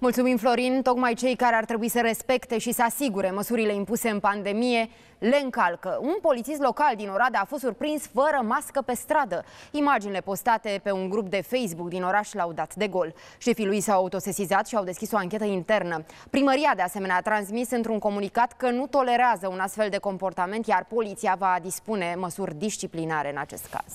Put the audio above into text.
Mulțumim, Florin. Tocmai cei care ar trebui să respecte și să asigure măsurile impuse în pandemie le încalcă. Un polițist local din Oradea a fost surprins fără mască pe stradă. Imaginile postate pe un grup de Facebook din oraș l-au dat de gol. Șefii lui s-au autosesizat și au deschis o anchetă internă. Primăria, de asemenea, a transmis într-un comunicat că nu tolerează un astfel de comportament, iar poliția va dispune măsuri disciplinare în acest caz.